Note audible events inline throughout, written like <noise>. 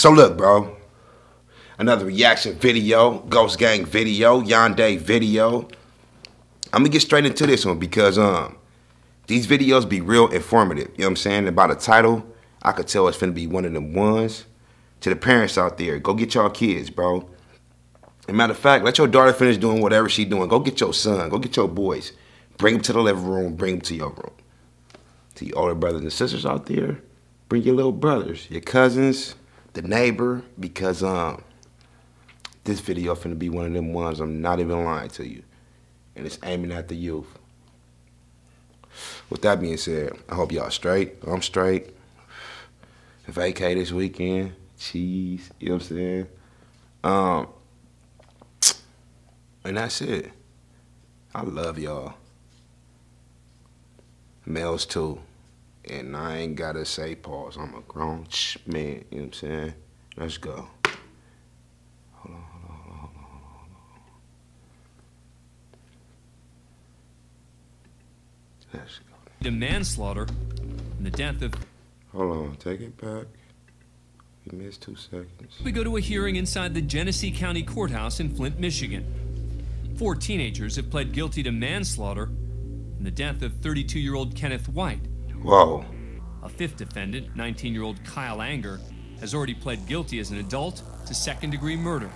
So look, bro. Another reaction video, Ghost Gang video, Yandé video. I'm gonna get straight into this one because um these videos be real informative. You know what I'm saying? And by the title, I could tell it's finna be one of them ones. To the parents out there, go get y'all kids, bro. Matter of fact, let your daughter finish doing whatever she doing. Go get your son. Go get your boys. Bring them to the living room. Bring them to your room. To your older brothers and sisters out there, bring your little brothers, your cousins, the neighbor, because um, this video finna be one of them ones. I'm not even lying to you, and it's aiming at the youth. With that being said, I hope y'all straight. I'm straight. Vacay this weekend. Cheese. You know what I'm saying? Um, and that's it. I love y'all. Males too. And I ain't gotta say pause. I'm a grown man, you know what I'm saying? Let's go. Hold on, hold on, hold on, hold on, hold on. Let's go. The manslaughter and the death of. Hold on, take it back. We missed two seconds. We go to a hearing inside the Genesee County Courthouse in Flint, Michigan. Four teenagers have pled guilty to manslaughter and the death of 32 year old Kenneth White. Whoa. A fifth defendant, 19 year old Kyle Anger, has already pled guilty as an adult to second degree murder.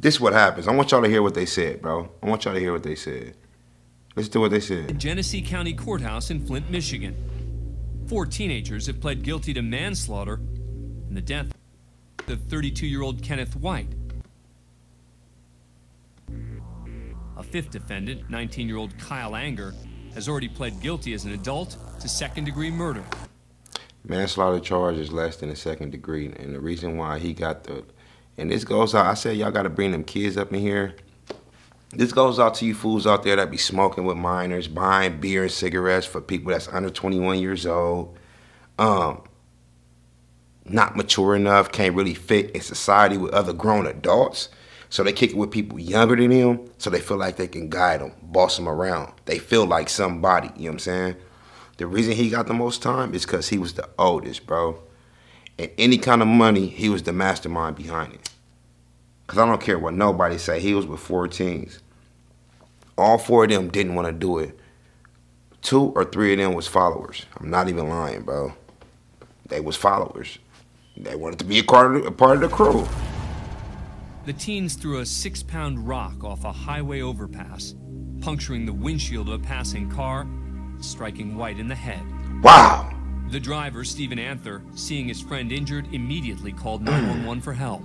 This is what happens. I want y'all to hear what they said, bro. I want y'all to hear what they said. Listen to what they The said. Genesee County Courthouse in Flint, Michigan. Four teenagers have pled guilty to manslaughter and the death of 32 year old Kenneth White. A fifth defendant, 19 year old Kyle Anger, has already pled guilty as an adult to second degree murder. Manslaughter charge is less than a second degree, and the reason why he got the, and this goes out. I said y'all got to bring them kids up in here. This goes out to you fools out there that be smoking with minors, buying beer and cigarettes for people that's under 21 years old, um, not mature enough, can't really fit in society with other grown adults. So they kick it with people younger than them, so they feel like they can guide them, boss them around. They feel like somebody, you know what I'm saying? The reason he got the most time is because he was the oldest, bro. And any kind of money, he was the mastermind behind it. Because I don't care what nobody say, he was with four teens. All four of them didn't want to do it. Two or three of them was followers. I'm not even lying, bro. They was followers. They wanted to be a part of the, a part of the crew. The teens threw a six pound rock off a highway overpass, puncturing the windshield of a passing car, striking White in the head. Wow. The driver, Stephen Anther, seeing his friend injured, immediately called 911 for help.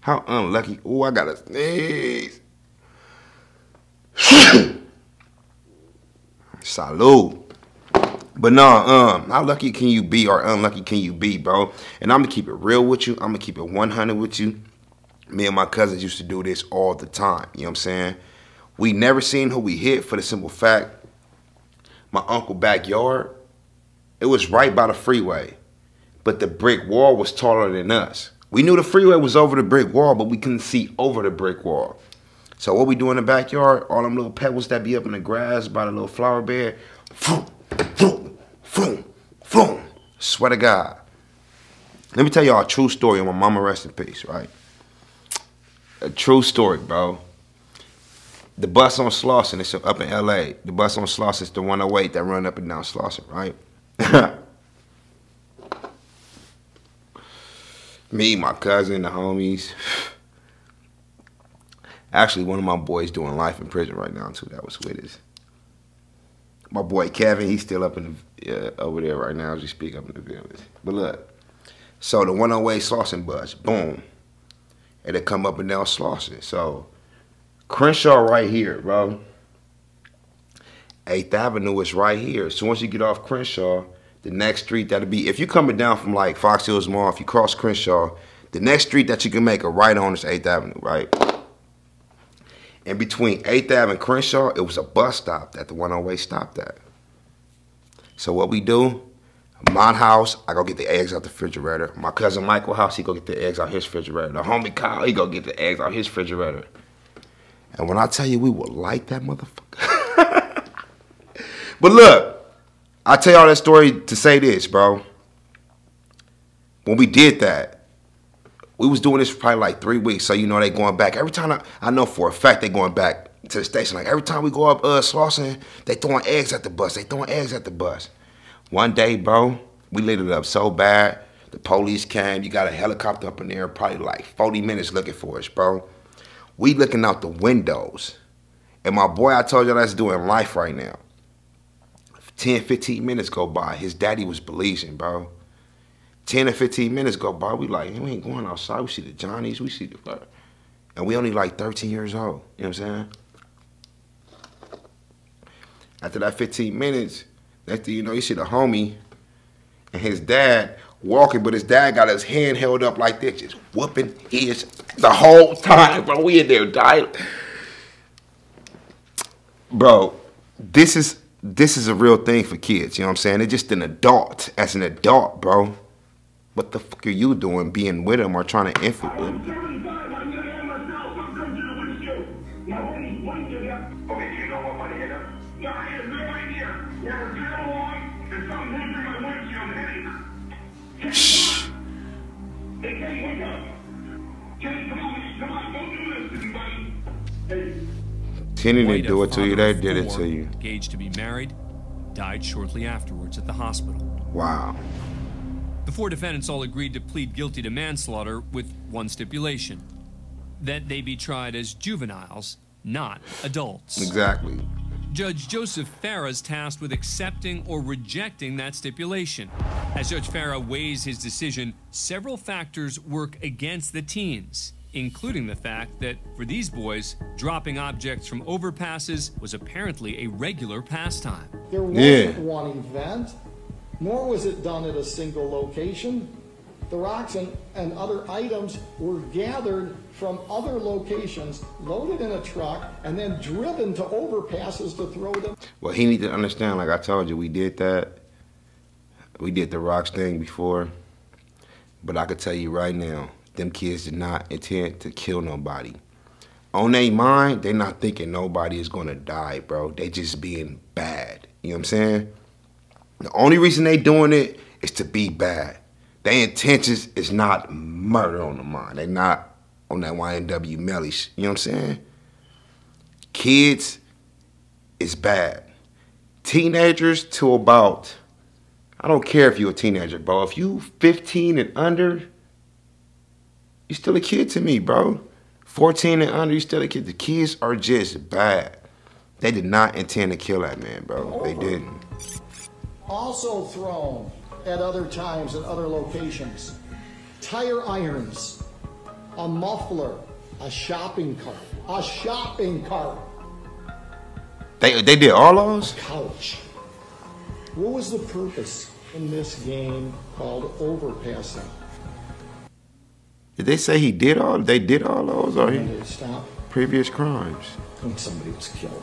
How unlucky. Oh, I gotta sneeze. <coughs> Salute. But no, um, how lucky can you be or unlucky can you be, bro? And I'm gonna keep it real with you. I'm gonna keep it 100 with you. Me and my cousins used to do this all the time. You know what I'm saying? We never seen who we hit for the simple fact my uncle backyard, it was right by the freeway. But the brick wall was taller than us. We knew the freeway was over the brick wall, but we couldn't see over the brick wall. So what we do in the backyard, all them little pebbles that be up in the grass by the little flower bed, vroom, vroom, vroom, vroom. Swear to God. Let me tell y'all a true story on my mama rest in peace, right? A true story, bro. The bus on Slauson, it's up in LA. The bus on Slauson is the 108 that run up and down Slauson, right? <laughs> Me, my cousin, the homies. Actually, one of my boys doing life in prison right now too. That was with us. My boy Kevin, he's still up in the, uh, over there right now as we speak up in the village. But look, so the 108 Slauson bus, boom, and it come up and down Slauson. So Crenshaw right here, bro. 8th Avenue is right here. So once you get off Crenshaw, the next street that'll be, if you're coming down from like Fox Hills Mall, if you cross Crenshaw, the next street that you can make a right on is 8th Avenue, right? And between 8th Ave and Crenshaw, it was a bus stop that the 108 stopped at. So what we do, my house, I go get the eggs out the refrigerator. My cousin Michael house, he go get the eggs out his refrigerator. The homie Kyle, he go get the eggs out his refrigerator. And when I tell you we will like that motherfucker. <laughs> but look, I tell y'all that story to say this, bro. when we did that, we was doing this for probably like three weeks. So you know they going back every time. I, I know for a fact they going back to the station. Like every time we go up uh Slauson, they throwing eggs at the bus. They throwing eggs at the bus. One day, bro, we lit it up so bad. The police came. You got a helicopter up in there, probably like 40 minutes looking for us, bro. We looking out the windows. And my boy, I told you that's doing life right now. 10, 15 minutes go by. His daddy was Belizean, bro. 10 or 15 minutes go by. We like, we ain't going outside. We see the Johnnies. We see the... And we only like 13 years old. You know what I'm saying? After that 15 minutes, next thing you know, you see the homie and his dad walking, but his dad got his hand held up like this, just whooping his the whole time, bro. We in there dying. Bro, this is this is a real thing for kids, you know what I'm saying? They're just an adult. As an adult, bro. What the fuck are you doing being with them or trying to influence Kenny didn't do it to you, they did it to you. Engaged to be married, died shortly afterwards at the hospital. Wow. The four defendants all agreed to plead guilty to manslaughter with one stipulation that they be tried as juveniles, not adults. Exactly. Judge Joseph Farah is tasked with accepting or rejecting that stipulation. As Judge Farah weighs his decision, several factors work against the teens, including the fact that for these boys, dropping objects from overpasses was apparently a regular pastime. There wasn't yeah. one event, nor was it done at a single location. The rocks and, and other items were gathered from other locations, loaded in a truck, and then driven to overpasses to throw them. Well, he need to understand, like I told you, we did that. We did the rocks thing before. But I could tell you right now, them kids did not intend to kill nobody. On their mind, they're not thinking nobody is gonna die, bro. They just being bad. You know what I'm saying? The only reason they doing it is to be bad. Their intentions is not murder on the mind. They not on that YNW Melly You know what I'm saying? Kids is bad. Teenagers to about, I don't care if you're a teenager, bro. If you 15 and under, you still a kid to me, bro. 14 and under, you still a kid. The kids are just bad. They did not intend to kill that man, bro. They oh. didn't. Also thrown at other times at other locations. Tire irons, a muffler, a shopping cart, a shopping cart. They, they did all those? A couch. What was the purpose in this game called overpassing? Did they say he did all? They did all those, or he stop previous crimes? When somebody was killed.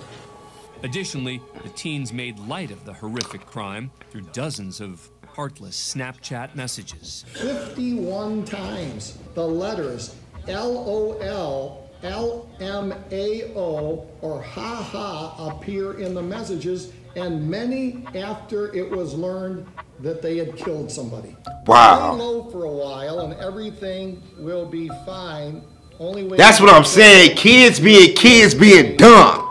Additionally, the teens made light of the horrific crime through dozens of heartless Snapchat messages. 51 times the letters LOL, LMAO, or ha ha appear in the messages, and many after it was learned that they had killed somebody. Wow. Lay low for a while, and everything will be fine. Only way That's what I'm saying. Kids being kids being dumb.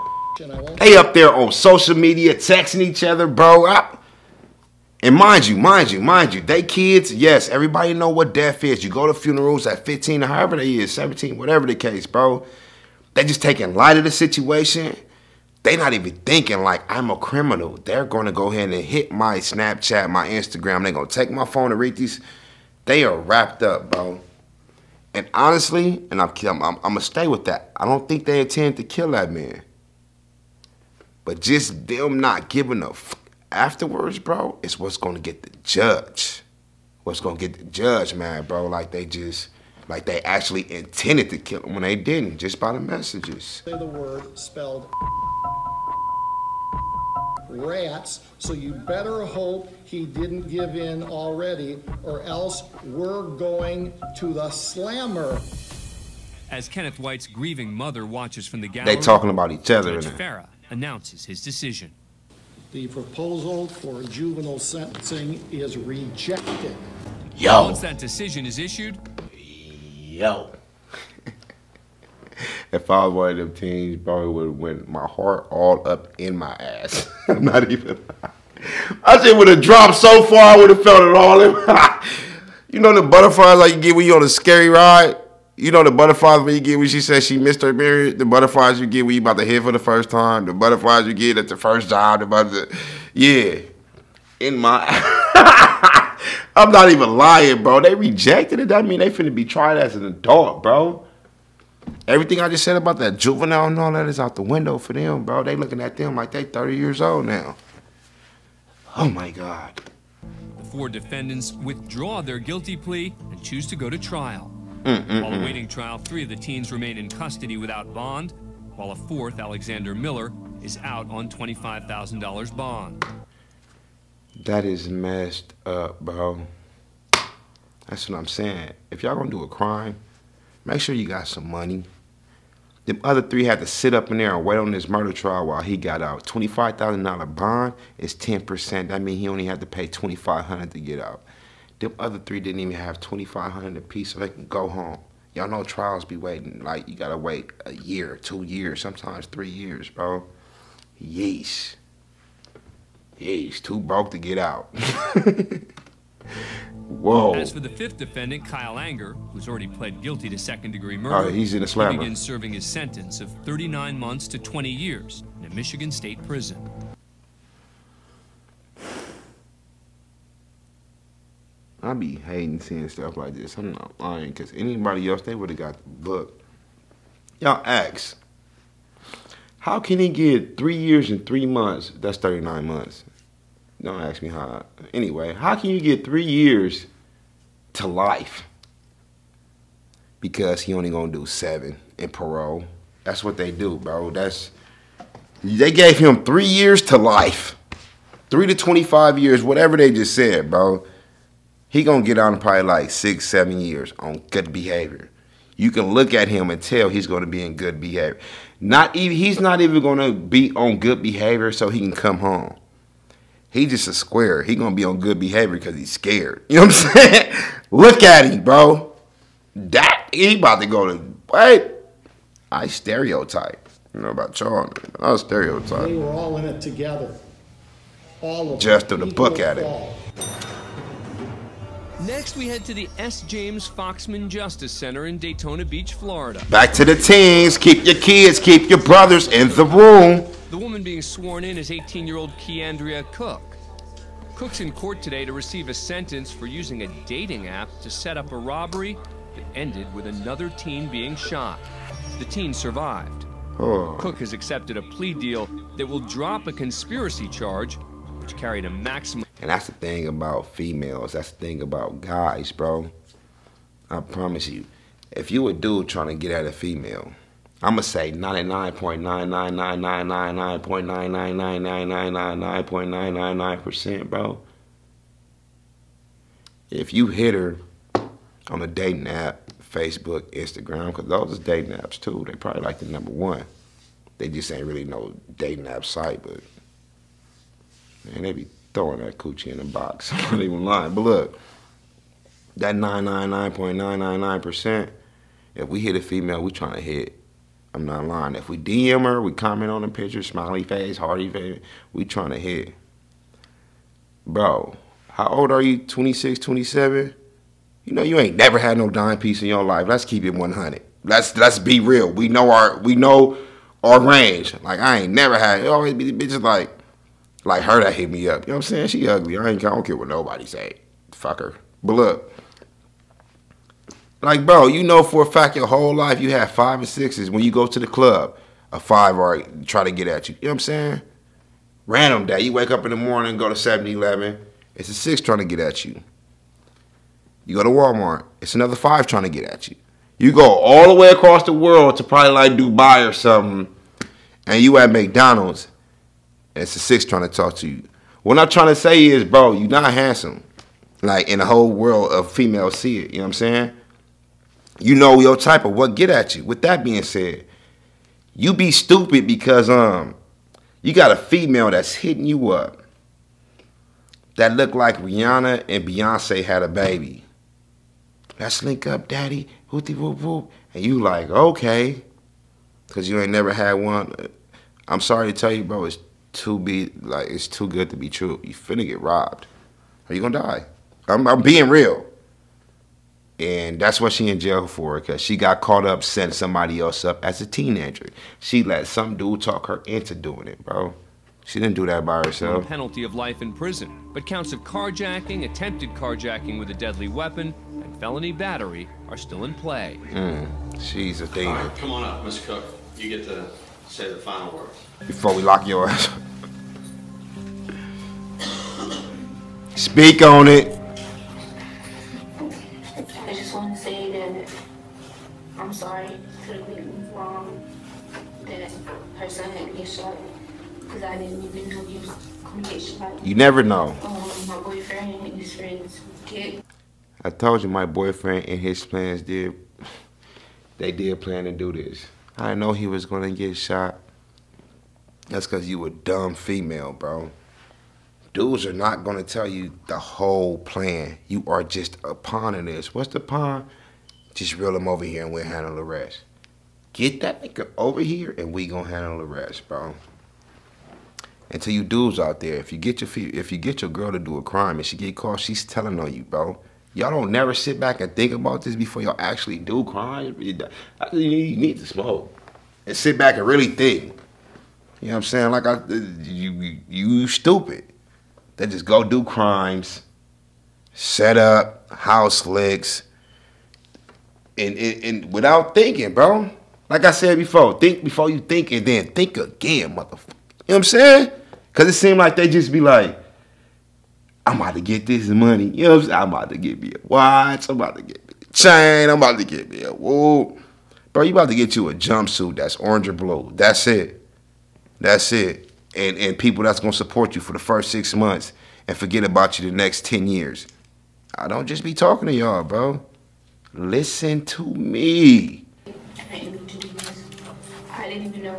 They up there on social media texting each other, bro. I, and mind you, mind you, mind you, they kids, yes, everybody know what death is. You go to funerals at 15 or however they is, 17, whatever the case, bro. They just taking light of the situation. They not even thinking like I'm a criminal. They're gonna go ahead and hit my Snapchat, my Instagram. They're gonna take my phone and read these. They are wrapped up, bro. And honestly, and I'm, I'm, I'm, gonna stay with that. I don't think they intend to kill that man. But just them not giving a afterwards, bro, is what's gonna get the judge. What's gonna get the judge mad, bro? Like they just, like they actually intended to kill him when they didn't, just by the messages. Say the word spelled rats, so you better hope he didn't give in already, or else we're going to the slammer. As Kenneth White's grieving mother watches from the gallery, they talking about each other. Judge Farah announces his decision. The proposal for juvenile sentencing is rejected. Yo. Once that decision is issued, yo. If I was one of them teams, probably would have went my heart all up in my ass. <laughs> I'm not even. I just would have dropped so far, I would have felt it all in. <laughs> you know the butterflies like you get when you on a scary ride. You know the butterflies when you get when she says she missed her period. The butterflies you get when you about to hit for the first time. The butterflies you get at the first job. The butter, yeah, in my. <laughs> I'm not even lying, bro. They rejected it. That mean they finna be tried as an adult, bro. Everything I just said about that juvenile and all that is out the window for them, bro. They looking at them like they 30 years old now. Oh my God. The four defendants withdraw their guilty plea and choose to go to trial. Mm, mm, mm, while awaiting trial, three of the teens remain in custody without bond, while a fourth, Alexander Miller, is out on $25,000 bond. That is messed up, bro. That's what I'm saying. If y'all gonna do a crime, make sure you got some money. The other three had to sit up in there and wait on this murder trial while he got out. Twenty-five thousand dollar bond is ten percent. That means he only had to pay twenty-five hundred to get out. The other three didn't even have twenty-five hundred apiece, so they can go home. Y'all know trials be waiting like you gotta wait a year, two years, sometimes three years, bro. Yeesh. Yeesh, too broke to get out. <laughs> Whoa. As for the fifth defendant, Kyle Anger, who's already pled guilty to second degree murder, he's in a he begins serving his sentence of 39 months to 20 years in a Michigan state prison. I be hating seeing stuff like this. I'm not lying, because anybody else, they would have got the book. Y'all ask, how can he get three years and three months? That's 39 months. Don't ask me how. Anyway, how can you get three years to life? Because he only gonna do seven in parole. That's what they do, bro. That's they gave him three years to life. Three to 25 years, whatever they just said, bro he gonna get in probably like six, seven years on good behavior. You can look at him and tell he's gonna be in good behavior. Not even he's not even gonna be on good behavior so he can come home. He just a square. He gonna be on good behavior because he's scared. You know what I'm <laughs> saying? look at him, bro. That he about to go to wait. I stereotype. You know about y'all. I was They stereotype. were all in it together. All of Just them. threw the book at it. Next, we head to the S. James Foxman Justice Center in Daytona Beach, Florida. Back to the teens. Keep your kids, keep your brothers in the room. The woman being sworn in is 18 year old Keandria Cook. Cook's in court today to receive a sentence for using a dating app to set up a robbery that ended with another teen being shot. The teen survived. Oh. Cook has accepted a plea deal that will drop a conspiracy charge, which carried a maximum. And that's the thing about females. That's the thing about guys, bro. I promise you, if you a dude trying to get at a female, I'ma say 99.9999999999999.999%, bro. If you hit her on a dating app, Facebook, Instagram, because those is dating apps too. They probably like the number one. They just ain't really no dating app site, but Man, they be throwing that coochie in the box. I'm not even lying. But look, that 999.999%, if we hit a female, we trying to hit. I'm not lying. If we DM her, we comment on the picture, smiley face, hearty face, we trying to hit. Bro, how old are you? 26, 27? You know you ain't never had no dime piece in your life. Let's keep it 100. Let's let's be real. We know our we know our range. Like I ain't never had. It always be bitches like like her that hit me up. You know what I'm saying? She ugly. I ain't I don't care what nobody say. Fuck her. But look. Like, bro, you know for a fact your whole life you have five and sixes when you go to the club. A five or try to get at you. You know what I'm saying? Random day. You wake up in the morning, go to 7-Eleven. It's a six trying to get at you. You go to Walmart. It's another five trying to get at you. You go all the way across the world to probably like Dubai or something, and you at McDonald's, and it's a six trying to talk to you. What I'm trying to say is, bro, you're not handsome. Like in the whole world of females see it. You know what I'm saying? You know your type of what get at you. With that being said, you be stupid because um you got a female that's hitting you up that looked like Rihanna and Beyonce had a baby. Let's link up, daddy. Whoopty whoop whoop. And you like, okay. Cause you ain't never had one. I'm sorry to tell you, bro, it's too be like it's too good to be true. You finna get robbed. Are you gonna die? I'm, I'm being real. And that's what she in jail for, because she got caught up setting somebody else up as a teenager. She let some dude talk her into doing it, bro. She didn't do that by herself. Penalty of life in prison, but counts of carjacking, attempted carjacking with a deadly weapon, and felony battery are still in play. Mm, she's a demon. All right, come on up, Miss Cook. You get to say the final words. Before we lock your ass. <coughs> Speak on it. I'm sorry for being wrong that her son had to get shot because I didn't even know he was going to get shot. You never know. Um, my boyfriend and his friends get. I told you my boyfriend and his plans did. They did plan to do this. I know he was gonna get shot. That's cause you a dumb female, bro. Dudes are not gonna tell you the whole plan. You are just a pawn in this. What's the pawn? Just reel him over here and we'll handle the rest. Get that nigga over here and we gonna handle the rest, bro. And to you dudes out there, if you get your if you get your girl to do a crime and she get caught, she's telling on you, bro. Y'all don't never sit back and think about this before y'all actually do crime. You need to smoke and sit back and really think. You know what I'm saying? Like I, you, you stupid. They just go do crimes, set up house licks, and, and, and without thinking, bro. Like I said before, think before you think, and then think again, motherfucker. You know what I'm saying? Cause it seemed like they just be like, I'm about to get this money. You know what I'm saying? I'm about to get me a watch. I'm about to get me a chain. I'm about to get me a whoop. Bro, you about to get you a jumpsuit that's orange or blue. That's it. That's it. And and people that's gonna support you for the first six months and forget about you the next ten years. I don't just be talking to y'all, bro. Listen to me. I didn't even know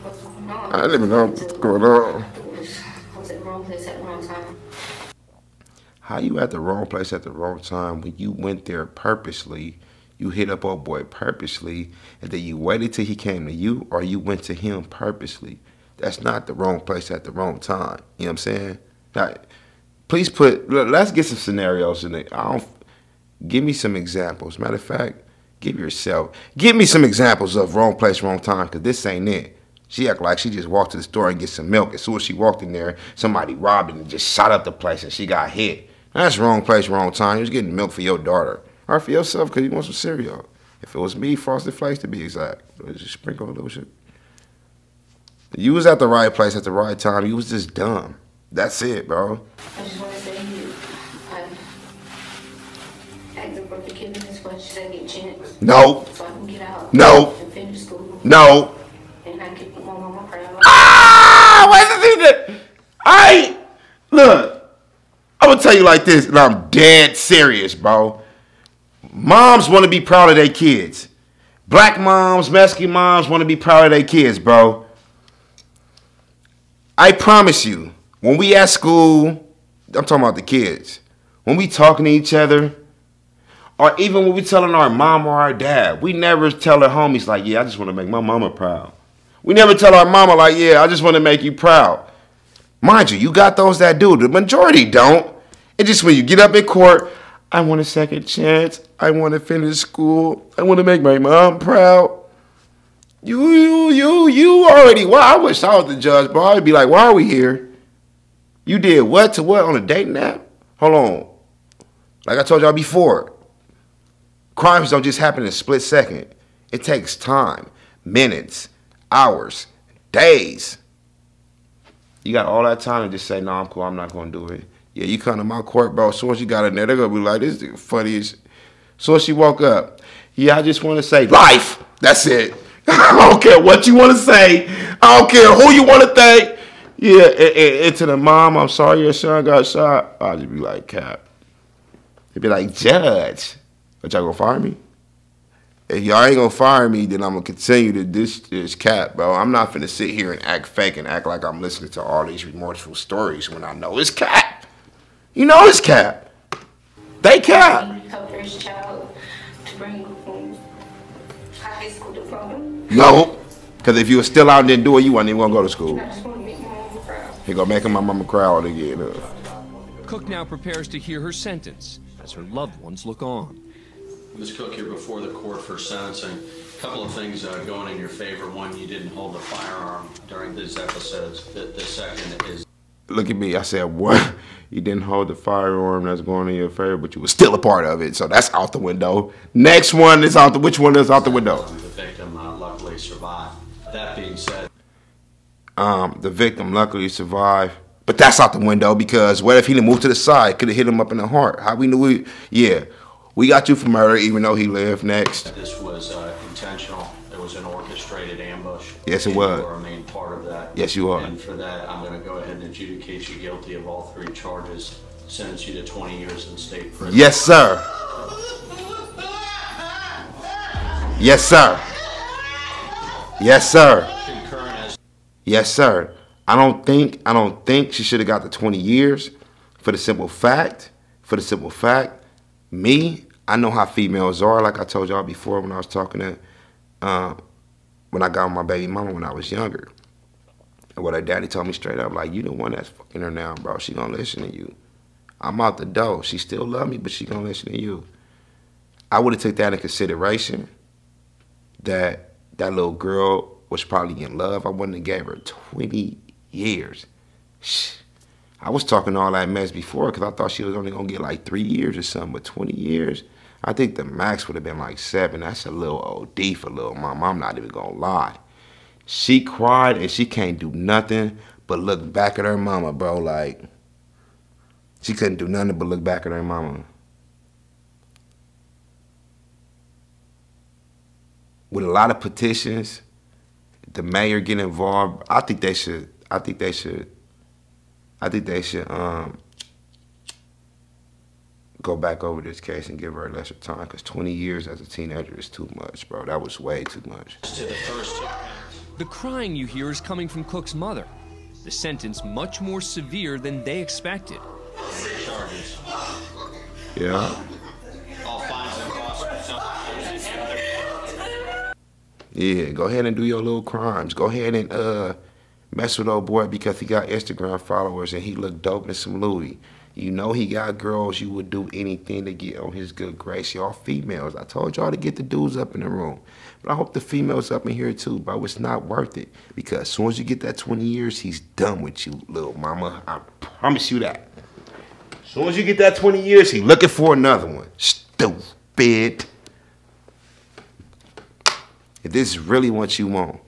what's going on. I didn't even know what's going on. I was at the wrong place at the wrong time. How you at the wrong place at the wrong time when you went there purposely? You hit up old boy purposely, and then you waited till he came to you, or you went to him purposely. That's not the wrong place at the wrong time. You know what I'm saying? Now, please put. Let's get some scenarios in it. I don't. Give me some examples. Matter of fact, give yourself. Give me some examples of wrong place, wrong time, because this ain't it. She act like she just walked to the store and get some milk. As soon as she walked in there, somebody robbed and just shot up the place and she got hit. That's wrong place, wrong time. You was getting milk for your daughter or for yourself because you want some cereal. If it was me, Frosted Flakes to be exact, just sprinkle a little shit. You was at the right place at the right time. You was just dumb. That's it, bro. I just want to say you, I asked for forgiveness for second chance. No. So I can get out. No. And finish school. No. And I can put my mama proud. Ah! Why is that? I look. I'm gonna tell you like this, and I'm dead serious, bro. Moms want to be proud of their kids. Black moms, Mexican moms want to be proud of their kids, bro. I promise you, when we at school, I'm talking about the kids. When we talking to each other, or even when we telling our mom or our dad, we never tell our homies like, yeah, I just want to make my mama proud. We never tell our mama like, yeah, I just want to make you proud. Mind you, you got those that do. The majority don't. It's just when you get up in court, I want a second chance. I want to finish school. I want to make my mom proud. You, you, you, you already. Well, I wish I was the judge, but I'd be like, why are we here? You did what to what on a dating app? Hold on. Like I told y'all before, crimes don't just happen in a split second. It takes time, minutes, hours, days. You got all that time to just say, no, I'm cool, I'm not to do it. Yeah, you come to my court, bro. As soon as you got in there, they're gonna be like, this is the funniest. So she woke up. Yeah, I just want to say life. That's it. <laughs> I don't care what you want to say. I don't care who you want to thank. Yeah, and, to the mom, I'm sorry your son got shot. I'll just be like, Cap. They'd be like, Judge, but y'all gonna fire me? If y'all ain't gonna fire me, then I'm gonna continue to this this Cap, bro. I'm not gonna sit here and act fake and act like I'm listening to all these remorseful stories when I know it's Cap. You know it's cap. They cap. Her first child to bring home a high school diploma. No. Because if you were still out and didn't do it, you wasn't even going to go to school. I just want to make my mom proud. He gonna make my mama cry all again. Cook now prepares to hear her sentence as her loved ones look on. Ms. Cook, you're before the court for sentencing. A Couple of things uh, going in your favor. One, you didn't hold a firearm during these episodes. The, the second is Look at me. I said, what? You didn't hold the firearm that's going in your favor, but you were still a part of it. So that's out the window. Next one is out the, which one is out the window? the victim uh, luckily survived. That being said, Um, the victim luckily survived. But that's out the window because what if he didn't move to the side? Could have hit him up in the heart. How we knew we, yeah. We got you for murder even though he lived next. this was uh, intentional. It was an orchestrated ambush. Yes, it was. You are a main part of that. Yes, you are. And for that, I'm going to go ahead and adjudicate you guilty of all three charges, sentence you to 20 years in state prison. Yes, sir. Yes, sir. Yes, sir. Yes, sir. I don't think I don't think she should have got the 20 years for the simple fact, for the simple fact, me, I know how females are, like I told y'all before when I was talking to uh, when I got with my baby mama when I was younger. And what her daddy told me straight up, like, you the one that's fucking her now, bro. She gonna listen to you. I'm out the door. She still love me, but she gonna listen to you. I would have took that in consideration. That that little girl was probably in love. I wouldn't have gave her 20 years. Shh. I was talking all that mess before because I thought she was only gonna get like three years or something, but 20 years, I think the max would have been like seven. That's a little OD for little mom. I'm not even gonna lie. She cried and she can't do nothing but look back at her mama, bro. Like she couldn't do nothing but look back at her mama. With a lot of petitions, the mayor get involved. I think they should. I think they should. I think they should um, go back over this case and give her a lesser time. Cause 20 years as a teenager is too much, bro. That was way too much. to the first. The crying you hear is coming from Cook's mother. The sentence much more severe than they expected. charges. Yeah. All fines and costs. Yeah. Go ahead and do your little crimes. Go ahead and uh, mess with old boy because he got Instagram followers and he looked dope in some Louis. You know he got girls. You would do anything to get on his good grace. Y'all females. I told y'all to get the dudes up in the room. But I hope the females up in here too, bro. It's not worth it. Because as soon as you get that 20 years, he's done with you, little mama. I promise you that. As soon as you get that 20 years, he looking for another one. Stupid. If this is really what you want,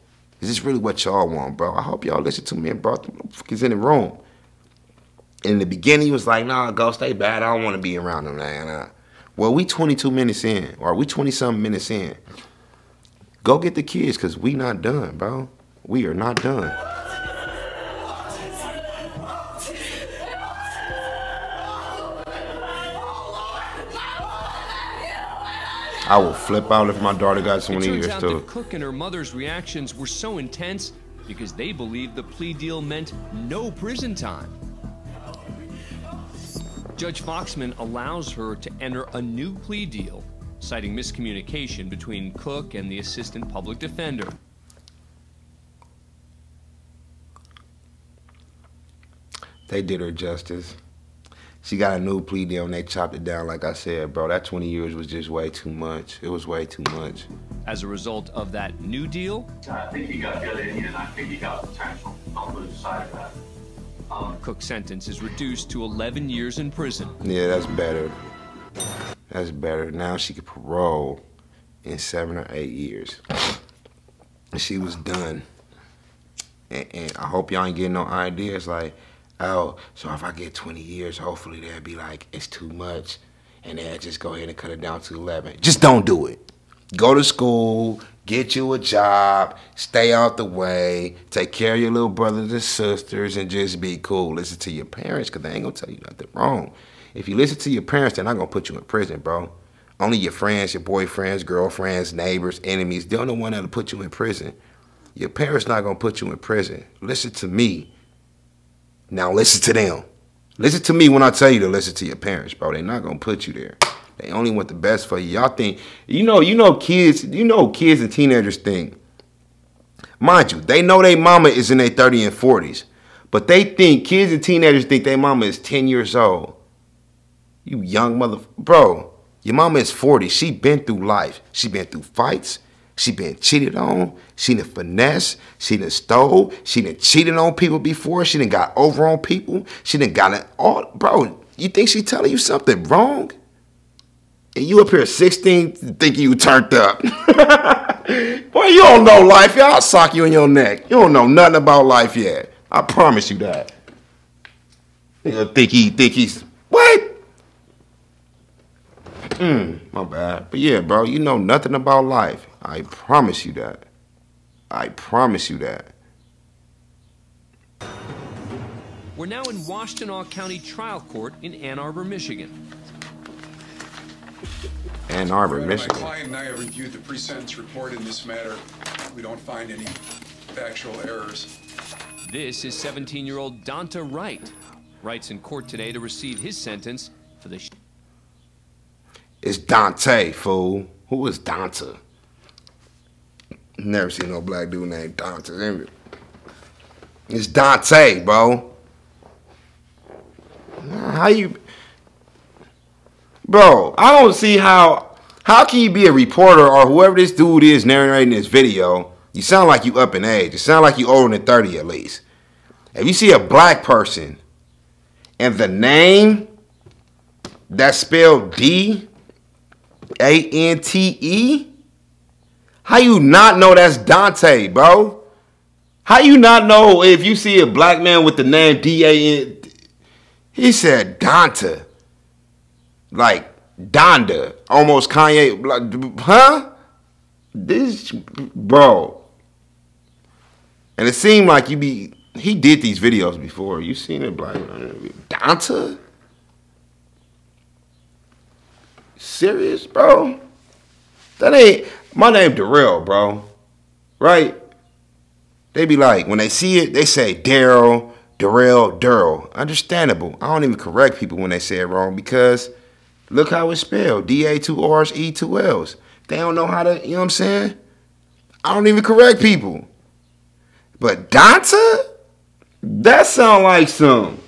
is this really what y'all want, bro? I hope y'all listen to me and brought them motherfuckers in the room. In the beginning, he was like, nah, go stay bad. I don't want to be around them, man. Uh, well, we 22 minutes in, or we 20 something minutes in. Go get the kids, because we not done, bro. We are not done. I will flip out if my daughter got It 20 turns years out too. that Cook and her mother's reactions were so intense because they believed the plea deal meant no prison time. Judge Foxman allows her to enter a new plea deal, citing miscommunication between Cook and the assistant public defender. They did her justice. She got a new plea deal and they chopped it down. Like I said, bro, that 20 years was just way too much. It was way too much. As a result of that new deal, I think he got good in you, and I think he got potential. Don't lose sight of that. Um, Cook's sentence is reduced to 11 years in prison. Yeah, that's better. That's better. Now she could parole in seven or eight years. And she was done. And, and I hope y'all ain't getting no ideas like, oh, so if I get 20 years, hopefully they'll be like, it's too much. And they'll just go ahead and cut it down to 11. Just don't do it. Go to school, get you a job, stay out the way, take care of your little brothers and sisters, and just be cool. Listen to your parents, because they ain't going to tell you nothing wrong. If you listen to your parents, they're not going to put you in prison, bro. Only your friends, your boyfriends, girlfriends, neighbors, enemies, they're the one that'll put you in prison. Your parents not going to put you in prison. Listen to me. Now listen to them. Listen to me when I tell you to listen to your parents, bro. They're not gonna put you there. They only want the best for you. Y'all think you know, you know, kids, you know, kids and teenagers think. Mind you, they know their mama is in their 30 and 40s, but they think kids and teenagers think their mama is 10 years old. You young mother, bro. Your mama is 40. She been through life. She been through fights. She been cheated on. She done finesse. She done stole. She done cheated on people before. She done got over on people. She done got it all. Bro, you think she telling you something wrong? And you up here 16 thinking you turned up. <laughs> Boy, you don't know life. Y'all sock you in your neck. You don't know nothing about life yet. I promise you that. Nigga think he think he's what? Mm, my bad. But yeah, bro, you know nothing about life. I promise you that. I promise you that. We're now in Washtenaw County Trial Court in Ann Arbor, Michigan. Ann Arbor, Michigan. My client and I have reviewed the pre-sentence report in this matter. We don't find any factual errors. This is 17 year old Donta Wright. Wright's in court today to receive his sentence for the. It's Dante, fool. Who is Dante? Never seen no black dude named Dante. It's Dante, bro. How you, bro? I don't see how. How can you be a reporter or whoever this dude is narrating this video? You sound like you up in age. You sound like you older than thirty at least. If you see a black person and the name that's spelled D A N T E, how you not know that's Dante, bro? How you not know if you see a black man with the name D A N? He said Dante. like Donda, almost Kanye, huh? This, bro. And it seemed like you be. He did these videos before. You seen it, black Donta? Serious, bro? That ain't my name Darrell, bro. Right? They be like, when they see it, they say Daryl, Darrell, Daryl. Understandable. I don't even correct people when they say it wrong because look how it's spelled. D-A two E two L's. They don't know how to, you know what I'm saying? I don't even correct people. But Donta? That sound like some.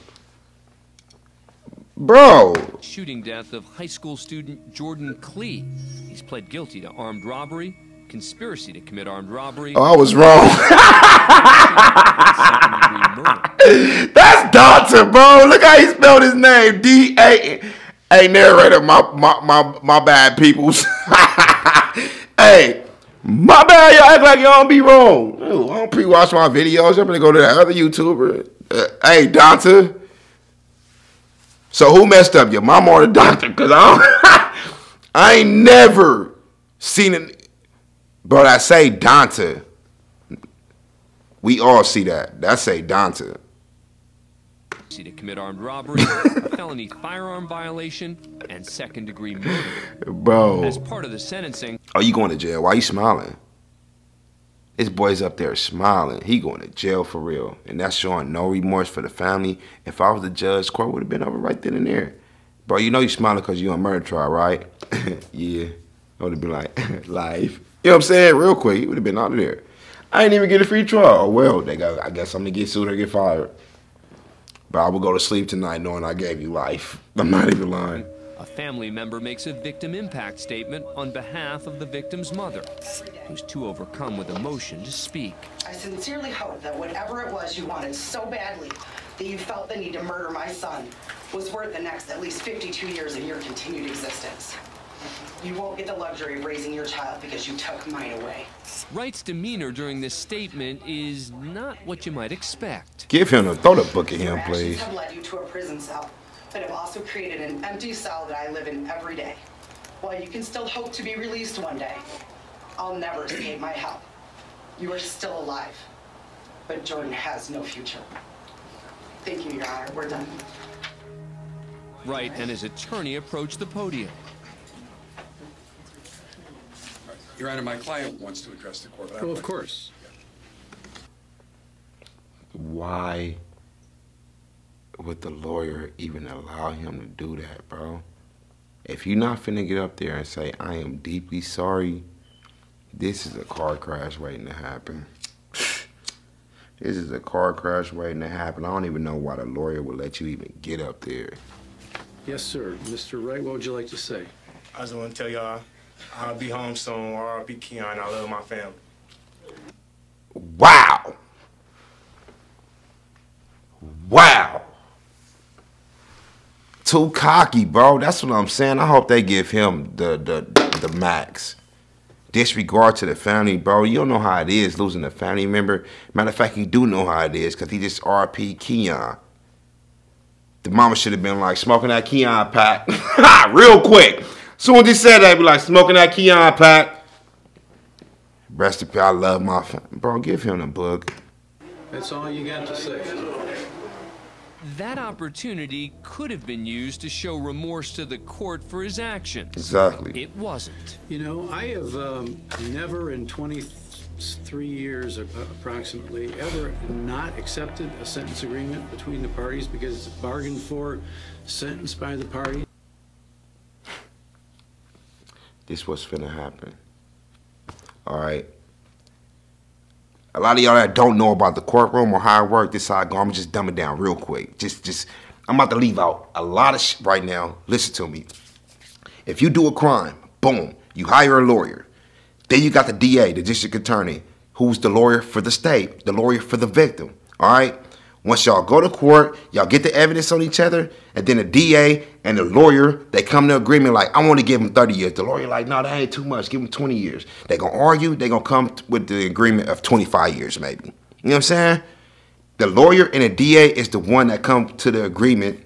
Bro, shooting death of high school student Jordan Clee. He's pled guilty to armed robbery, conspiracy to commit armed robbery, oh, I was wrong. <laughs> That's Donta, bro. Look how he spelled his name. D A. Hey, narrator, my my my my bad, peoples. <laughs> hey, my bad. Y'all act like y'all don't be wrong. Ooh, I don't pre-watch my videos. I'm gonna go to that other YouTuber. Uh, hey, Donta. So who messed up, your mama or the doctor? Cause I don't, <laughs> I ain't never seen it. But I say Donta. We all see that. That say Donta. to commit armed robbery, <laughs> felony firearm violation, and second-degree murder. Bro. As part of the sentencing, Are you going to jail? Why are you smiling? This boy's up there smiling. He going to jail for real. And that's showing no remorse for the family. If I was the judge, court would have been over right then and there. Bro, you know you smiling because you on murder trial, right? <laughs> yeah. I would have been like, <laughs> life. You know what I'm saying? Real quick. He would have been out of there. I ain't even get a free trial. Oh, well, they got, I guess I'm going to get sued or get fired. But I will go to sleep tonight knowing I gave you life. I'm not even lying. A family member makes a victim impact statement on behalf of the victim's mother, who's too overcome with emotion to speak. I sincerely hope that whatever it was you wanted so badly that you felt the need to murder my son was worth the next at least 52 years of your continued existence. You won't get the luxury of raising your child because you took mine away. Wright's demeanor during this statement is not what you might expect. Give him a, throw the book at him, please. have led you to a prison cell, but have also created an empty cell that I live in every day. While you can still hope to be released one day, I'll never escape my help. You are still alive, but Jordan has no future. Thank you, Your Honor. We're done. Wright and his attorney approach the podium. Your Honor, my client wants to address the court. but I Well, of course. Why? Would the lawyer even allow him to do that, bro? If you're not finna get up there and say, I am deeply sorry, this is a car crash waiting to happen. <sighs> This is a car crash waiting to happen. I don't even know why the lawyer would let you even get up there. Yes, sir. Mr. Wright, what would you like to say? I just want to tell y'all, I'll be home soon. I'll R.I.P. Keon. I love my family. Wow. Wow. Too cocky, bro. That's what I'm saying. I hope they give him the the the max. Disregard to the family, bro. You don't know how it is losing a family member. Matter of fact, you do know how it is because he just RP Keon. The mama should have been like smoking that Keon pack <laughs> real quick. Soon as he said that, be like smoking that Keon pack. Rest in peace. I love my family. Bro, give him the book. That's all you got to say. That opportunity could have been used to show remorse to the court for his actions. Exactly. It wasn't. You know, I have um, never in 23 years approximately ever not accepted a sentence agreement between the parties because it's bargained for, sentenced by the party. This what's finna happen. All right. A lot of y'all that don't know about the courtroom or how it works, this how I go. I'm just dumb it down real quick. Just, just, I'm about to leave out a lot of shit right now. Listen to me. If you do a crime, boom, you hire a lawyer. Then you got the DA, the district attorney, who's the lawyer for the state, the lawyer for the victim. All right. Once y'all go to court, y'all get the evidence on each other, and then the DA and the lawyer, they come to agreement like, I want to give him 30 years. The lawyer like, no, that ain't too much. Give him 20 years. They gonna argue. They gonna come with the agreement of 25 years maybe. You know what I'm saying? The lawyer and the DA is the one that come to the agreement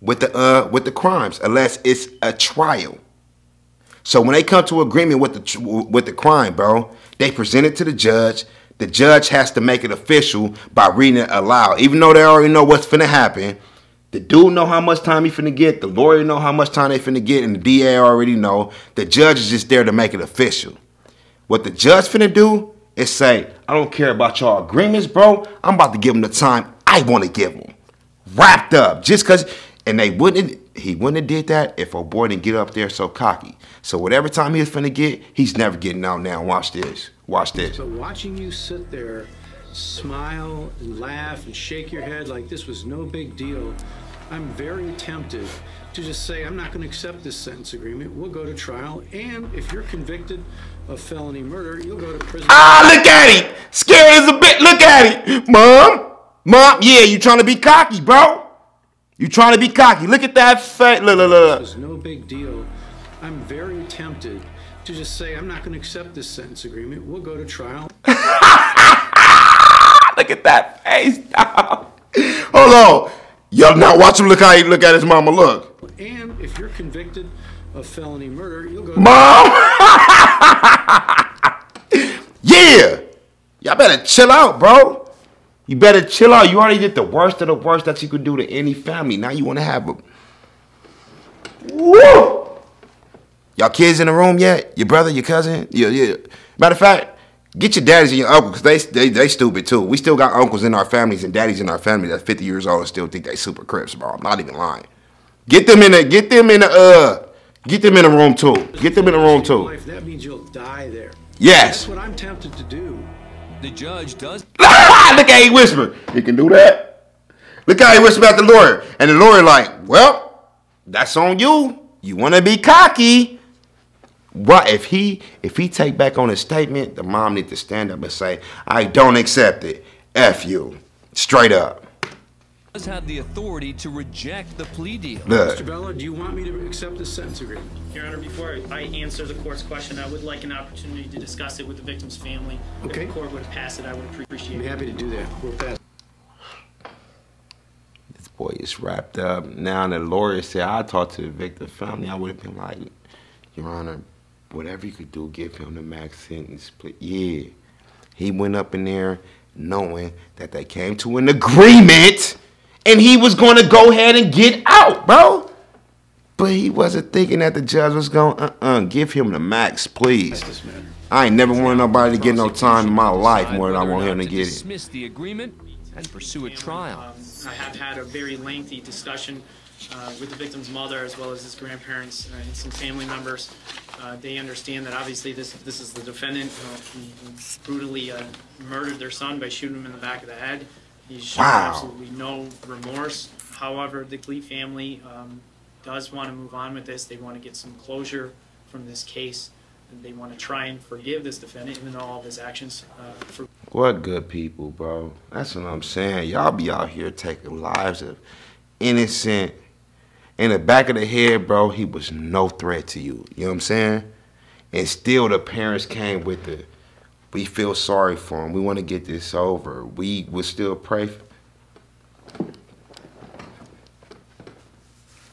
with the uh with the crimes, unless it's a trial. So when they come to agreement with the with the crime, bro, they present it to the judge the judge has to make it official by reading it aloud. Even though they already know what's finna happen, the dude know how much time he finna get, the lawyer know how much time they finna get, and the DA already know. The judge is just there to make it official. What the judge finna do is say, I don't care about y'all agreements, bro. I'm about to give him the time I want to give him." Wrapped up. Just because, and they wouldn't, he wouldn't have did that if a boy didn't get up there so cocky. So whatever time he was finna get, he's never getting out now. Watch this. Watch this. So watching you sit there, smile and laugh and shake your head like this was no big deal, I'm very tempted to just say, I'm not going to accept this sentence agreement. We'll go to trial. And if you're convicted of felony murder, you'll go to prison. Ah, look at it. Scared as a bit. Look at it. Mom. Mom. Yeah, you trying to be cocky, bro. You trying to be cocky. Look at that fat. Look, look, look. This was no big deal. I'm very tempted to just say, I'm not going to accept this sentence agreement. We'll go to trial. <laughs> look at that face, <laughs> dog. Hold on. Yo, now watch him look how he look at his mama. Look. And if you're convicted of felony murder, you'll go. Mom. <laughs> yeah. Y'all better chill out, bro. You better chill out. You already did the worst of the worst that you could do to any family. Now you want to have a. Woo! Y'all kids in the room yet? Your brother, your cousin? Yeah, yeah. Matter of fact, get your daddies and your uncles, because they, they, they stupid too. We still got uncles in our families and daddies in our family that's 50 years old and still think they super crips, bro. I'm not even lying. Get them in the, get them in the, uh, get them in the room too. Get them in the room too. That means you'll die there. Yes. That's what I'm tempted to do. The judge does. <laughs> Look how he whisper. He can do that. Look how he whisper at the lawyer. And the lawyer like, well, that's on you. You want to be cocky. What if he if he take back on his statement, the mom need to stand up and say, I don't accept it. F you. Straight up. Does have the authority to reject the plea deal. Look. Mr. Bella, do you want me to accept this sentence agreement? Your Honor, before I answer the court's question, I would like an opportunity to discuss it with the victim's family. Okay. If the court would pass it, I would appreciate it. I'd be happy to do that. We'll pass. This boy is wrapped up. Now the lawyer said I talked to the victim family, I would have been like, Your Honor, whatever you could do, give him the max sentence. But yeah, he went up in there knowing that they came to an agreement and he was going to go ahead and get out, bro. But he wasn't thinking that the judge was going, to uh-uh, give him the max, please. I ain't never wanted nobody to get no time in my life more than I want him to, to get dismiss it. the agreement and pursue a trial. Um, I have had a very lengthy discussion uh, with the victim's mother as well as his grandparents uh, and some family members. Uh, they understand that obviously this this is the defendant who, who brutally uh, murdered their son by shooting him in the back of the head. He's shown Wow. absolutely no remorse. However, the Glee family um, does want to move on with this. They want to get some closure from this case. And they want to try and forgive this defendant, even though all of his actions uh, for What good people, bro. That's what I'm saying. Y'all be out here taking lives of innocent. In the back of the head, bro, he was no threat to you. You know what I'm saying? And still the parents came with the, we feel sorry for him. We want to get this over. We would still pray.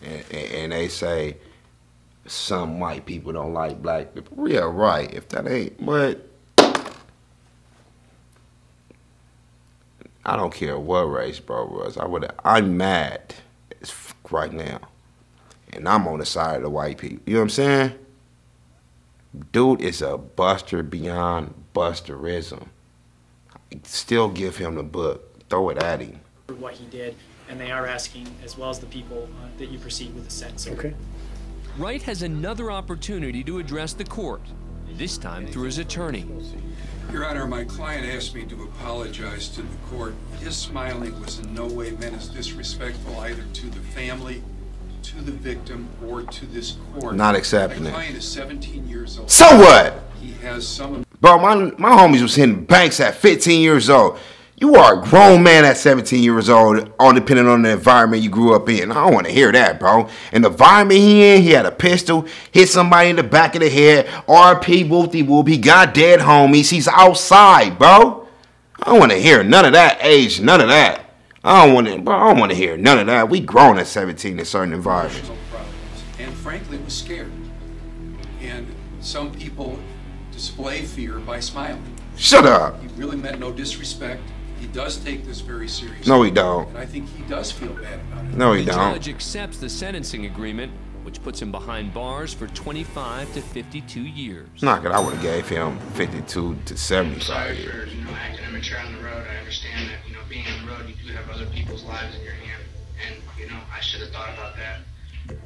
And, and, and they say some white people don't like black people. Yeah, right. If that ain't, but I don't care what race bro was. I would. I'm mad right now, and I'm on the side of the white people. You know what I'm saying? Dude is a buster beyond busterism. Still give him the book. Throw it at him. for what he did, and they are asking, as well as the people, uh, that you proceed with the sentencing. Okay. Wright has another opportunity to address the court, this time through his attorney. Your Honor, my client asked me to apologize to the court. His smiling was in no way meant as disrespectful either to the family, to the victim, or to this court. Not accepting My it. client is 17 years old. So what? He has some Bro, my my homies was hitting banks at 15 years old. You are a grown man at 17 years old, all depending on the environment you grew up in. I don't want to hear that, bro. In the environment he in, he had a pistol, hit somebody in the back of the head, RP whoopty whoop. He got dead homies. He's outside, bro. I don't want to hear none of that age, none of that. I don't want to, bro. I don't want to hear none of that. We grown at 17 in certain environments. and frankly was scared. And some people display fear by smiling. Shut up. He really meant no disrespect. He does take this very seriously. No, he don't. And I think he does feel bad about it. No, he the don't. judge accepts the sentencing agreement, which puts him behind bars for 25 to 52 years. Knock it. I would have gave him 52 to 75 years. sorry years. for you know acting immature on the road. I understand that you know being on the road, you do have other people's lives in your hand, and you know I should have thought about that.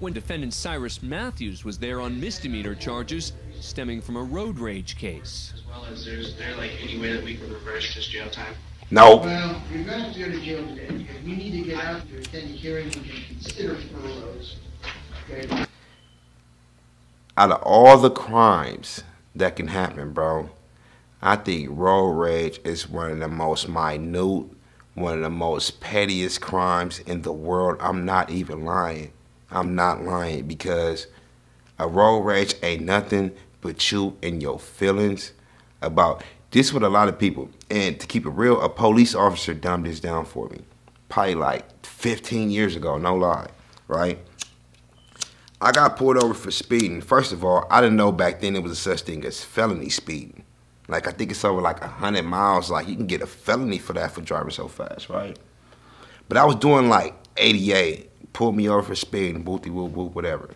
When defendant Cyrus Matthews was there on misdemeanor charges stemming from a road rage case. As well as there's there like any way that we can reverse this jail time. Nope. Well, you're going to have to go to jail today because we need to get out to attend the hearings and consider furloughs. Okay? out of all the crimes that can happen, bro, I think road rage is one of the most minute, one of the most pettiest crimes in the world. I'm not even lying. I'm not lying because a road rage ain't nothing but you and your feelings about this with a lot of people. And to keep it real, a police officer dumbed this down for me. Probably like 15 years ago, no lie, right? I got pulled over for speeding. First of all, I didn't know back then there was a such thing as felony speeding. Like I think it's over like hundred miles. Like you can get a felony for that for driving so fast, right? But I was doing like 88. Pulled me over for speeding, booty whoop whoop, whatever.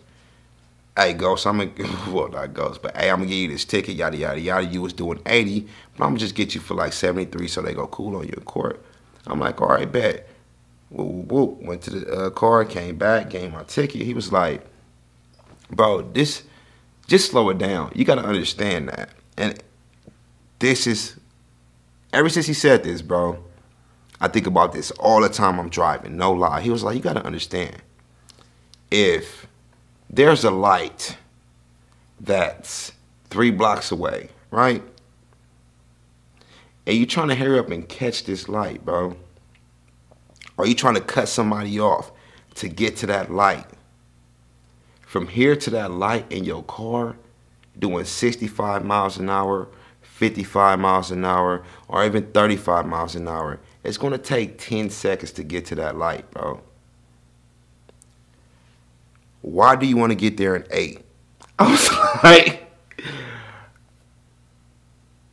Hey, Ghost, I'm gonna <laughs> well not Ghost, but hey, I'm gonna give you this ticket, yada yada yada. You was doing 80, but I'm gonna just get you for like 73, so they go cool on you in court. I'm like, all right, bet. Whoop, whoop, whoop. Went to the uh, car, came back, gave my ticket. He was like, bro, this, just slow it down. You got to understand that. And this is, ever since he said this, bro, I think about this all the time I'm driving. No lie. He was like, you got to understand. If there's a light that's three blocks away, right? And you trying to hurry up and catch this light, bro. Or you trying to cut somebody off to get to that light from here to that light in your car doing 65 miles an hour, 55 miles an hour, or even 35 miles an hour, it's going to take 10 seconds to get to that light, bro. Why do you want to get there in eight? <laughs> I was like,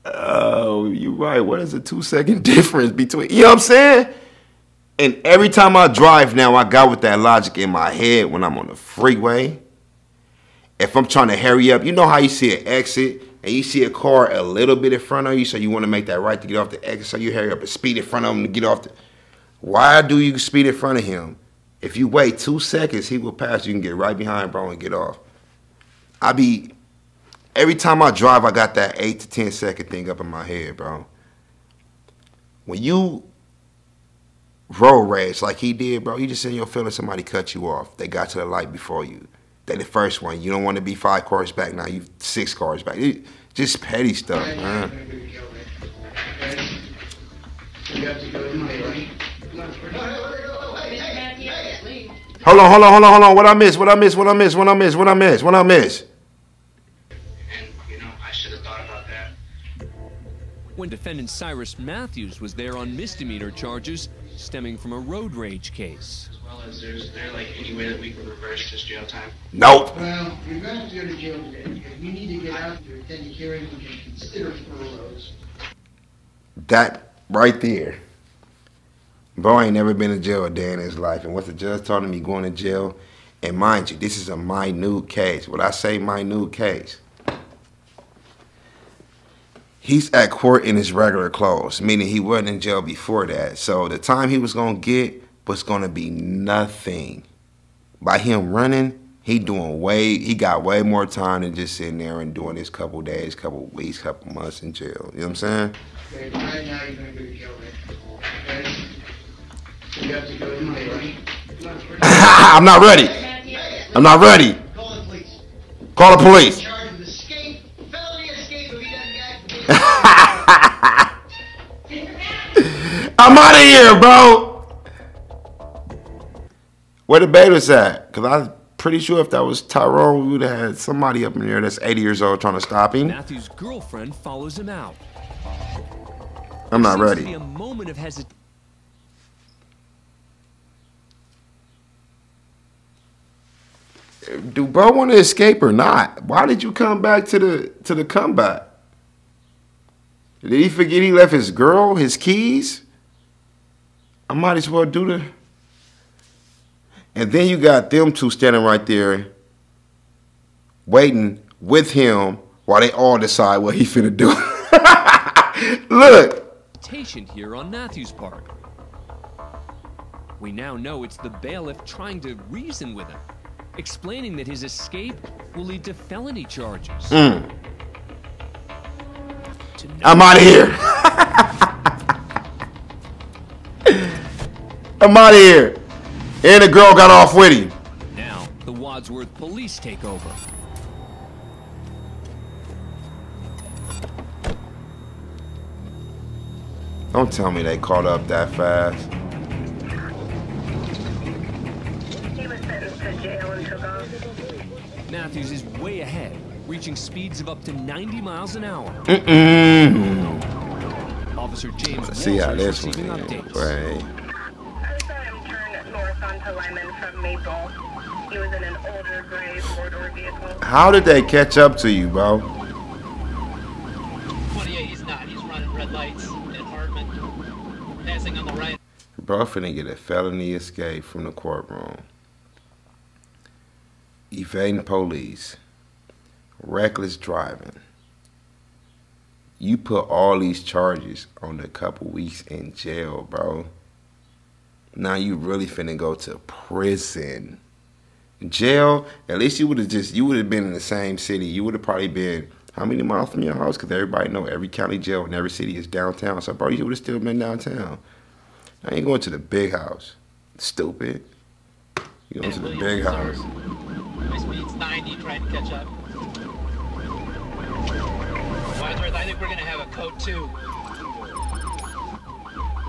oh, you're right. What is a two second <laughs> difference between, you know what I'm saying? And every time I drive now, I got with that logic in my head when I'm on the freeway. If I'm trying to hurry up, you know how you see an exit and you see a car a little bit in front of you, so you want to make that right to get off the exit, so you hurry up and speed in front of him to get off the. Why do you speed in front of him? If you wait two seconds, he will pass. You can get right behind, bro, and get off. I be every time I drive, I got that eight to ten second thing up in my head, bro. When you road rage like he did, bro, you just in your feeling somebody cut you off. They got to the light before you. They the first one. You don't want to be five cars back now. You six cars back. It, just petty stuff, man. Hold on, hold on, hold on, hold on. What I miss? What I miss? What I miss? What I miss? What I miss? What I miss? When defendant Cyrus Matthews was there on misdemeanor charges stemming from a road rage case. As well as there's there like any way that we can reverse this jail time? Nope. Well, you're going to have to go to jail today. If you need to get out to attend the hearing, we can consider furloughs. That right there. Bro ain't never been in jail a day in his life. And what the judge told him, he going to jail. And mind you, this is a minute case. When I say minute case, he's at court in his regular clothes, meaning he wasn't in jail before that. So the time he was gonna get was gonna be nothing. By him running, he doing way he got way more time than just sitting there and doing this couple days, couple weeks, couple months in jail. You know what I'm saying? Right now you're going to go to jail, right? Okay? You have to go to jail. <laughs> I'm not ready. I'm not ready. Call the police. Call the police. I'm out of here, bro. Where the bailiffs at? Cause I'm pretty sure if that was Tyrone, we would have had somebody up in there that's 80 years old trying to stop him. Matthews' girlfriend follows him out. I'm not Seems to be ready. a moment of. Do bro want to escape or not? Why did you come back to the to the comeback? Did he forget he left his girl, his keys? I might as well do the. And then you got them two standing right there, waiting with him while they all decide what he finna do. <laughs> Look, here on Matthews' part. We now know it's the bailiff trying to reason with him, explaining that his escape will lead to felony charges. Mm. I'm out of here. I'm out of here. And the girl got off with him. Now, the Wadsworth police take over. Don't tell me they caught up that fast. Matthews is way ahead, reaching speeds of up to 90 miles an hour. Mm-mm. Officer James Let's see how this one is. updates. Right. North onto Lyman from Maple. He was in an older gray four-door vehicle. How did they catch up to you, bro? 28, he's not. He's running red lights at Hartman, passing on the right. Bro, finna get a felony escape from the courtroom. Evading police. Reckless driving. You put all these charges on a couple weeks in jail, bro. Now you really finna go to prison. Jail, at least you would have just, you would have been in the same city. You would have probably been, how many miles from your house? Because everybody know every county jail in every city is downtown. So, bro, you would have still been downtown. I ain't going to the big house. Stupid. You going to the big house. My speed's 90, trying to catch up. Wadsworth, I think we're going to have a code 2.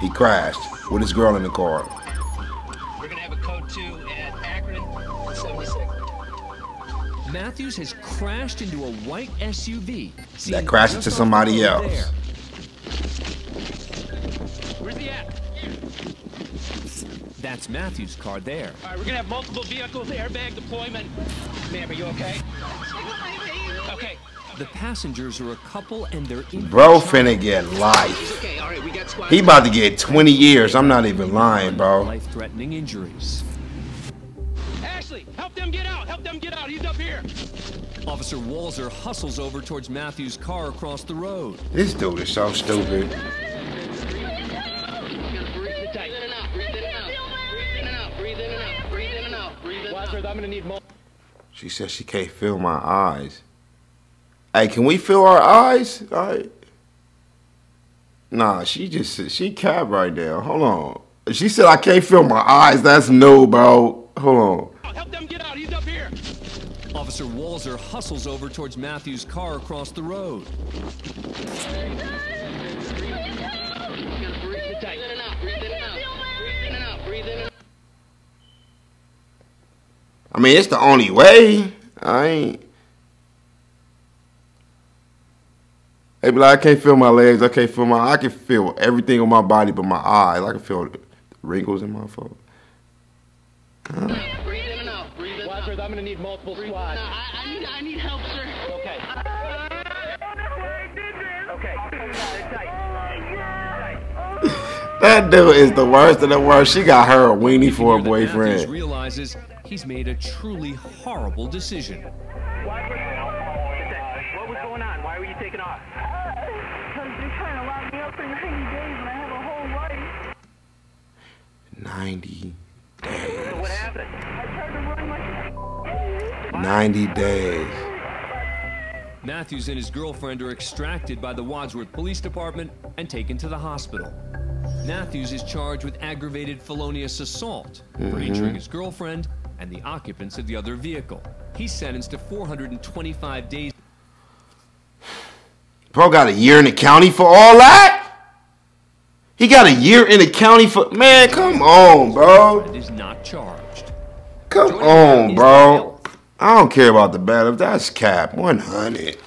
He crashed with his girl in the car. We're going to have a code 2 at Akron, 76. Matthews has crashed into a white SUV. That crashed just into somebody else. there. Where's he at? That's Matthews' car there. All right, we're going to have multiple vehicles, airbag deployment. Ma'am, are you okay? Okay. The passengers are a couple and they're Bro finna get life. Okay, all right, we got squad. He about to get 20 years. I'm not even lying, bro. life-threatening injuries. Ashley, help them get out. Help them get out. He's up here. Officer Walzer hustles over towards Matthews' car across the road. This dude is so stupid. I'm gonna need more. She says she can't feel my eyes. Hey, can we feel our eyes? All right. Nah, she just she cap right now. Hold on. She said I can't feel my eyes. That's no, bro. Hold on. Help them get out. He's up here. Officer Walzer hustles over towards Matthews' car across the road. I mean, it's the only way. I ain't. Hey, but I can't feel my legs. I can't feel my. I can feel everything on my body, but my eyes. I can feel wrinkles in my phone. Walters, I'm gonna need multiple squads. I, need, I need help, sir. Okay. <laughs> That dude is the worst of the worst. She got her a weenie for a Matthews boyfriend. realizes he's made a truly horrible decision. 90 What happened? I tried to run my... 90 days. Matthews and his girlfriend are extracted by the Wadsworth Police Department and taken to the hospital. Matthews is charged with aggravated felonious assault for Mhm. injuring his girlfriend and the occupants of the other vehicle. He's sentenced to 425 days. Bro got a year in the county for all that? He got a year in the county for. Man, come on, bro. is not charged. Come on, bro. I don't care about the battle. That's cap. 100.